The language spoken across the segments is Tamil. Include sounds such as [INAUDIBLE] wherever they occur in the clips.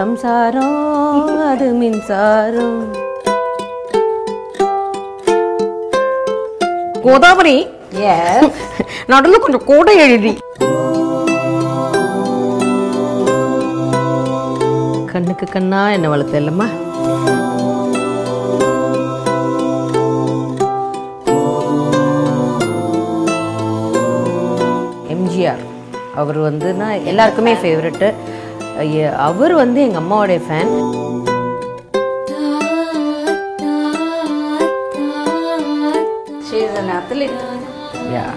சம்சாரம் அது மின்சாரம். கோதாவரி [LAUGHS] நடுவில் கொஞ்சம் கூட எழுதி. கண்ணுக்கு கண்ணா என்ன வளர்த்த இல்லம்மா? எம்ஜிஆர். அவர் வந்துன்னா எல்லாருக்குமே ஃபேவரெட்டு அவர் வந்து எங்கள் அம்மாவோடைய fan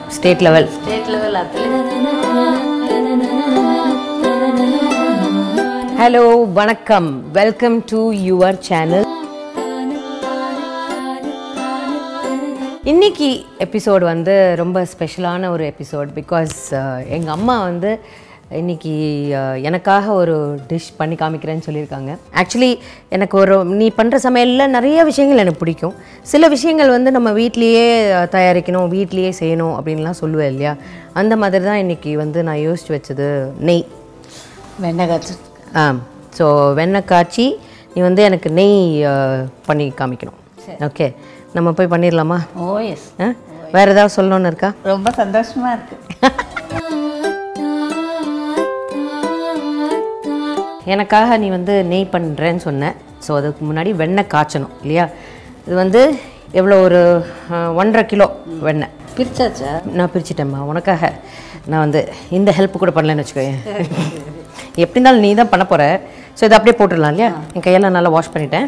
state level level. Athlete. Hello வணக்கம். வெல்கம் டு யுவர் சேனல் இன்னைக்கு எபிசோடு வந்து ரொம்ப ஸ்பெஷலான ஒரு எபிசோட் பிகாஸ் எங்கள் அம்மா வந்து இன்னைக்கு எனக்காக ஒரு டிஷ் பண்ணி காமிக்கிறேன்னு சொல்லியிருக்காங்க. ஆக்சுவலி எனக்கு ஒரு நீ பண்ணுற சமையலில் நிறைய விஷயங்கள் எனக்கு பிடிக்கும். சில விஷயங்கள் வந்து நம்ம வீட்லேயே தயாரிக்கணும் வீட்லேயே செய்யணும் அப்படின்லாம் சொல்லுவேன் இல்லையா? அந்த மாதிரி தான் இன்னைக்கு வந்து நான் யோசிச்சு வச்சது நெய். வெண்ணெய் காய்ச்சி. ஆ ஸோ வெண்ணெய் காய்ச்சி நீ வந்து எனக்கு நெய் பண்ணி காமிக்கணும். ஓகே நம்ம போய் பண்ணிடலாமா? ஓ எஸ் ஆ? வேறு ஏதாவது சொல்லணும்னு இருக்கா? ரொம்ப சந்தோஷமா இருக்கு. [LAUGHS] எனக்காக நீ வந்து நெய் பண்ணுறேன்னு சொன்ன. ஸோ அதுக்கு முன்னாடி வெண்ணெய் காய்ச்சணும் இல்லையா? இது வந்து எவ்வளோ ஒரு ஒன்றரை கிலோ வெண்ணெய். பிரிச்சாச்சா? நான் பிரிச்சிட்டேம்மா உனக்காக. நான் வந்து இந்த ஹெல்ப் கூட பண்ணலன்னு வச்சுக்கோயேன். எப்படி இருந்தாலும் நீ தான் பண்ண போகிற ஸோ இதை அப்படியே போட்டுடலாம் இல்லையா? என் கையெல்லாம் நல்லா வாஷ் பண்ணிட்டேன்.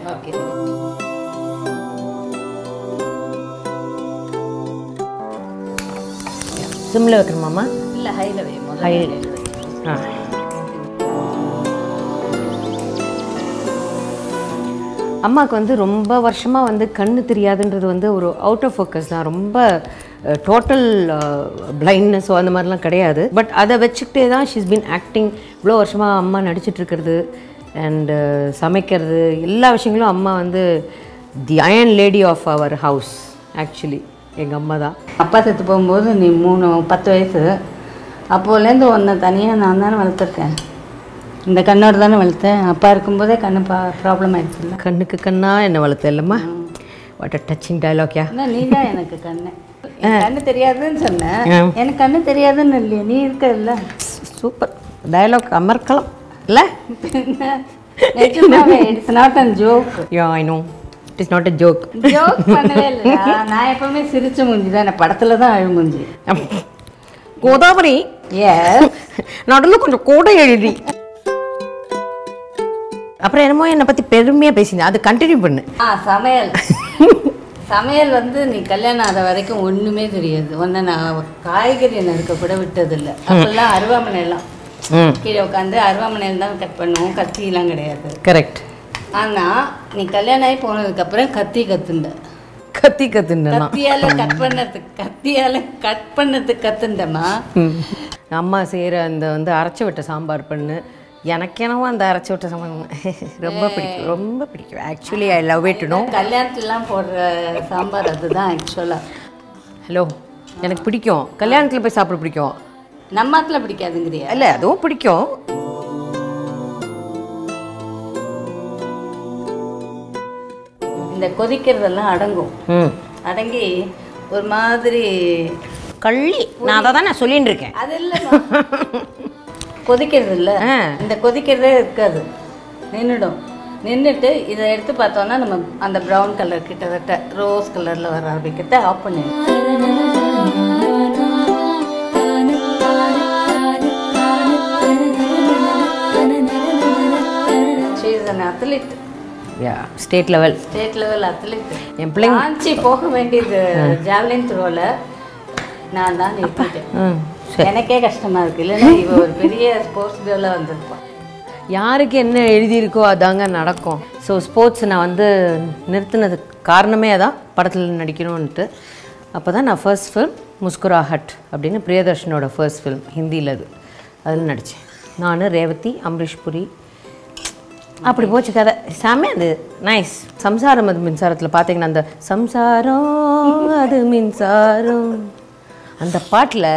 சிம்மில் வைக்கணுமாம்மா? இல்லை ஹைல வை ஹை. ஆ. அம்மாவுக்கு வந்து ரொம்ப வருஷமாக வந்து கண்ணு தெரியாதுன்றது வந்து ஒரு அவுட் ஆஃப் ஃபோக்கஸ் தான். ரொம்ப டோட்டல் பிளைண்ட்னஸோ அந்த மாதிரிலாம் கிடையாது. பட் அதை வச்சுக்கிட்டே தான் ஷீஸ் பீன் ஆக்டிங் இவ்வளோ வருஷமாக அம்மா நடிச்சிட்டு இருக்கிறது அண்டு சமைக்கிறது. எல்லா விஷயங்களும் அம்மா வந்து the iron lady of our house actually எங்கள் அம்மா தான். அப்பா செத்து போகும்போது நீ மூணு பத்து வயசு. அப்போலேருந்து உன்னை தனியாக நான் தானே வளர்த்துருக்கேன். இந்த கண்ணோடு தானே வளர்த்தேன். அப்பா இருக்கும்போதே கண்ணு பா ப்ராப்ளம் ஆயிடுச்சுல்ல. கண்ணுக்கு கண்ணா என்ன வளர்த்த இல்லைம்மா வாட் அ டச்சிங் டைலாக்யா நீ தான் எனக்கு கண்ணு. கண்ணு தெரியாதுன்னு சொன்னேன். எனக்கு கண்ணு தெரியாதுன்னு இல்லையே நீ இருக்கல்ல. சூப்பர் டயலாக் அமர்க்கலாம். இல்லை? It's not and joke yeah I know it is not a joke joke பண்ணவே இல்லைடா. நான் எப்பவுமே சிரிச்ச மூஞ்சி தான். படத்துல தான் அழு மூஞ்சி. கோதாவரி. ஏ நடுவில் கொஞ்சம் கூட எழுதி. அப்புறம் என்னமோ என்னை பற்றி பெருமையாக பேசினேன் அது கண்டினியூ பண்ணு. ஆ சமையல். சமையல் வந்து நீ கல்யாணம் ஆகிற வரைக்கும் ஒண்ணுமே தெரியாது. ஒன்று நான் காய்கறி நறுக்க கூட விட்டதில்லை. அப்பெல்லாம் அருவாமனை எல்லாம். ம். கீழே உட்காந்து அருவாமனையில் தான் கட் பண்ணுவோம். கத்தியெல்லாம் கிடையாது. கரெக்ட் ஆனா நீ கல்யாணம் ஆகி போனதுக்கப்புறம் கத்தி கத்துண்ட. கத்தி கத்துனா கத்தியால கட் பண்ணதுக்கு கத்தியால கட் பண்ணதுக்கு கத்துண்டமா அம்மா செய்கிற அந்த வந்து அரைச்சி விட்ட சாம்பார் பண்ணு. எனக்கு என்னவோ அந்த அரைச்சி விட்ட சாம்பார் [LAUGHS] ரொம்ப பிடிக்கும் ரொம்ப பிடிக்கும். Actually I love it no கல்யாணத்துலலாம் போடுற சாம்பார் அதுதான் ஆக்சுவலா ஹலோ எனக்கு பிடிக்கும். கல்யாணத்தில் போய் சாப்பிட பிடிக்கும். நம்ம ஆத்துல பிடிக்காதுங்கிறியா? இல்லை அதுவும் பிடிக்கும். இந்த கொதிக்கிறதெல்லாம் அடங்கும். ம். அடங்கி ஒரு மாதிரி கள்ளி. நான் அதை தான் நான் சொல்லின்னு இருக்கேன். அது இல்லைம்மா. [LAUGHS] கொதிக்கிறது இல்ல. இந்த கொதிக்கிறதே இருக்காது. நின்றுடும் நின்றுட்டு இதை எடுத்து பார்த்தோன்னா நம்ம அந்த ப்ரௌன் கலர் கிட்டத்தட்ட ரோஸ் கலரில் வர ஆரம்பிக்கிறத ஆஃப் பண்ணிடும் an athlete, yeah state level state level athlete. என் பிள்ளைங்க காஞ்சி போக வேண்டியது ஜாவ்லின் த்ரோல நான் தான் நிறுத்திட்டேன். எனக்கே கஷ்டமா இருக்கு. இல்லைன்னா இவ ஒரு பெரிய ஸ்போர்ட்ஸ் கேர்லா வந்திருப்பான் யாருக்கு என்ன எழுதியிருக்கோ அதாங்க நடக்கும். ஸோ ஸ்போர்ட்ஸ் நான் வந்து நிறுத்தினதுக்கு காரணமே அதான். படத்தில் நடிக்கணும்ன்ட்டு. அப்போ தான் நான் ஃபர்ஸ்ட் ஃபிலிம் முஸ்குராஹட் அப்படின்னு பிரியதர்ஷனோட ஃபர்ஸ்ட் ஃபிலிம் ஹிந்தியில் அது. அதில் நடித்தேன் நான் ரேவதி அம்ரீஷ் புரி. அப்படி போச்சு கதை. செம்ம அது நைஸ் சம்சாரம் அது மின்சாரத்தில். பார்த்தீங்கன்னா அந்த சம்சாரம் அது மின்சாரம். அந்த பாட்டில்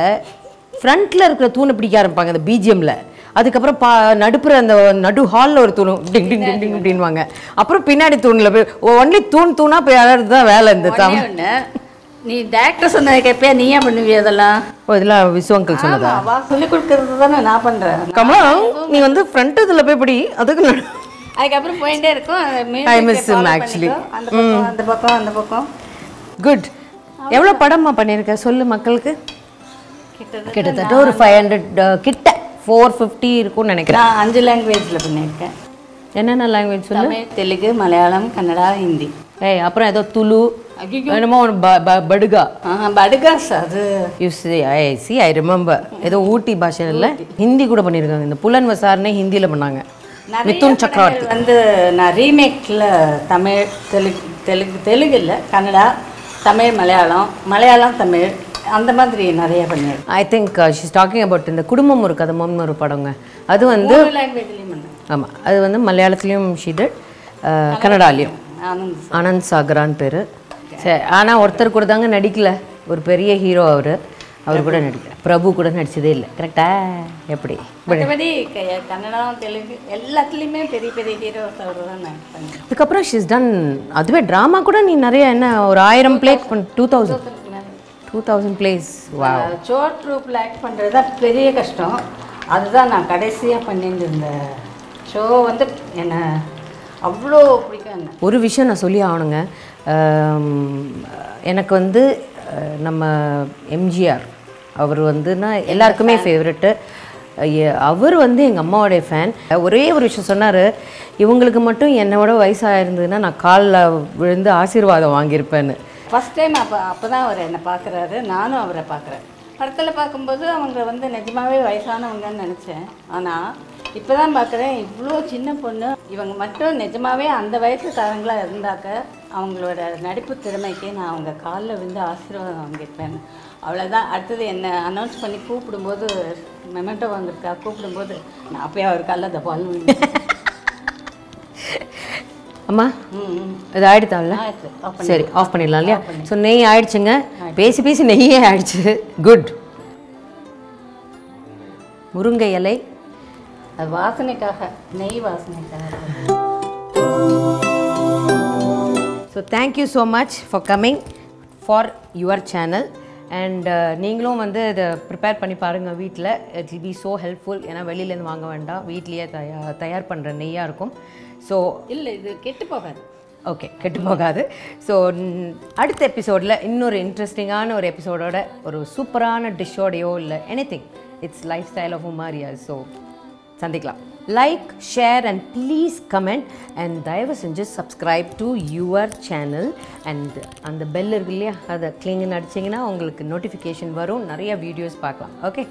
ஃப்ரண்ட்டில் இருக்கிற தூணை பிடிக்க ஆரம்பிப்பாங்க அந்த பிஜிஎம்மில் அதுக்கப்புறம் பா நடுப்புற அந்த நடு ஹாலில் ஒரு தூணும் டிங் டிங் டிங் டிங் அப்படின்வாங்க அப்புறம் பின்னாடி தூணில் போய் ஒன்லி தூண் தூணா போய் அழறது தான் வேலை இந்த தம். ஒண்ணே ஒண்ணு, நீ டேரக்டர் சொன்னதை கேட்பியா நீ ஏன் பண்ணுவிய அதெல்லாம் ஓ இதெல்லாம் விசு அங்கிள் சொன்னதா? சொல்லி கொடுக்கறது தானே நான் பண்றேன். கமலா நீ வந்து ஃப்ரண்ட் இதில் போய் படி அதுக்கு அதுக்கப்புறம் போயிட்டே இருக்கும். பண்ணிக்கோ. அந்த பக்கம் அந்த பக்கம் அந்த பக்கம். குட் எவ்வளோ படமா பண்ணியிருக்க சொல்லு மக்களுக்கு. கிட்டத்தட்ட கிட்டத்தட்ட ஒரு ஃபைவ் ஹண்ட்ரட் கிட்ட. ஃபோர் ஃபிஃப்டி இருக்கும்னு நினைக்கிறேன். நான் அஞ்சு லாங்குவேஜ்ல பண்ணியிருக்கேன் என்னென்ன லாங்குவேஜ் சொல்லு? தமிழ் தெலுங்கு மலையாளம் கன்னடா ஹிந்தி. ஏய் அப்புறம் ஏதோ துளு என்னமோ ஒரு ப- ப- படுகா. ஆ படுகாஸ் அது. You see I see I remember ஏதோ ஊட்டி பாஷை இல்லை? ஹிந்தி கூட பண்ணியிருக்காங்க இந்த புலன் விசாரணை ஹிந்தியில் பண்ணாங்க. மிதுன் சக்கரவர்த்தி. வந்து நான் ரீமேக்கில் தமிழ் தெலுங்கு தெலுங்கு தெலுங்கு இல்லை கன்னடா தமிழ் மலையாளம் மலையாளம் தமிழ் அந்த மாதிரி நிறைய பண்ணியிருக்கேன் I think she's talking about இந்த குடும்பம் ஒரு கதமம்னு ஒரு படங்க. அது வந்து ஆமாம் அது வந்து மலையாளத்துலேயும் ஷீடட் கன்னடாலையும் ஆனந்த் ஆனந்த் சாகரான்னு பேர். சரி ஆனால் ஒருத்தர் கூட தாங்க நடிக்கல. ஒரு பெரிய ஹீரோ அவர். அவர் கூட நடிக்கல. பிரபு கூட நடிச்சதே இல்லை. கரெக்டா எப்படி? மற்றபடி கன்னடம் தெலுங்கு எல்லாத்துலேயுமே பெரிய பெரிய ஹீரோஸ் அவர் தான் அதுக்கப்புறம் ஷிஸ் டன் அதுவே ட்ராமா கூட நீ நிறைய என்ன ஒரு ஆயிரம் play two thousand two thousand plays வா ஷோ ட்ரூப்பில் ஆக்ட் பண்ணுறது தான் பெரிய கஷ்டம். அதுதான் நான் கடைசியாக பண்ணிட்டு இருந்த ஷோ வந்து என்னை அவ்வளோ பிடிக்கும் ஒரு விஷயம் நான் சொல்லி ஆகணுங்க. எனக்கு வந்து நம்ம எம்ஜிஆர் அவர் வந்துன்னா எல்லாருக்குமே ஃபேவரெட்டு அவர் வந்து எங்கள் அம்மாவோடைய ஃபேன் ஒரே ஒரு விஷயம் சொன்னார் இவங்களுக்கு மட்டும் என்னோட வயசாக இருந்ததுன்னா நான் காலில் விழுந்து ஆசீர்வாதம் வாங்கியிருப்பேன்னு. ஃபஸ்ட் டைம் அப்போ அப்போ தான் அவர் என்னை பார்க்குறாரு நானும் அவரை பார்க்குறேன் படத்தில் பார்க்கும்போது அவங்க வந்து நிஜமாவே வயசானவங்கன்னு நினச்சேன். ஆனால் இப்போ தான் பார்க்குறேன் இவ்வளோ சின்ன பொண்ணு இவங்க மட்டும் நிஜமாவே அந்த வயசுக்காரங்களாக இருந்தாக்க அவங்களோட நடிப்பு திறமைக்கு நான் அவங்க காலில் விழுந்து ஆசீர்வாதம் வாங்கியிருப்பேன். அவ்வளோதான் அடுத்தது என்னை அனௌன்ஸ் பண்ணி கூப்பிடும்போது மெமெண்டோ வந்திருக்கா கூப்பிடும்போது நான் அப்பயே அவர் காலில் அந்த பால் அம்மா ம் இது ஆஃப் சரி ஆஃப் பண்ணிடலாம் இல்லையா? ஸோ நெய் ஆயிடுச்சுங்க. பேசி பேசி நெய்யே ஆயிடுச்சு. குட் முருங்கை இலை. அது வாசனைக்காக நெய் வாசனைக்காக. So thank you so much for coming for your channel and நீங்களும் வந்து இதை ப்ரிப்பேர் பண்ணி பாருங்கள் வீட்டில் it will be so helpful ஏன்னா வெளியிலேருந்து வாங்க வேண்டாம். வீட்லேயே தயா தயார் பண்ணுற நெய்யாக இருக்கும். ஸோ இல்லை இது கெட்டு போகாது. ஓகே கெட்டு போகாது. ஸோ அடுத்த எபிசோடில் இன்னொரு இன்ட்ரெஸ்டிங்கான ஒரு எபிசோடோட ஒரு சூப்பரான டிஷ்ஷோடையோ இல்லை anything it's lifestyle of Umaria so சந்திக்கலாம். Like share and please comment and தயவு செஞ்சு subscribe to your channel and அந்த பெல் இருக்கு இல்லையா? அதை கிளிங்குன்னு அடிச்சிங்கன்னா உங்களுக்கு நோட்டிஃபிகேஷன் வரும். நிறைய வீடியோஸ் பார்க்கலாம். ஓகே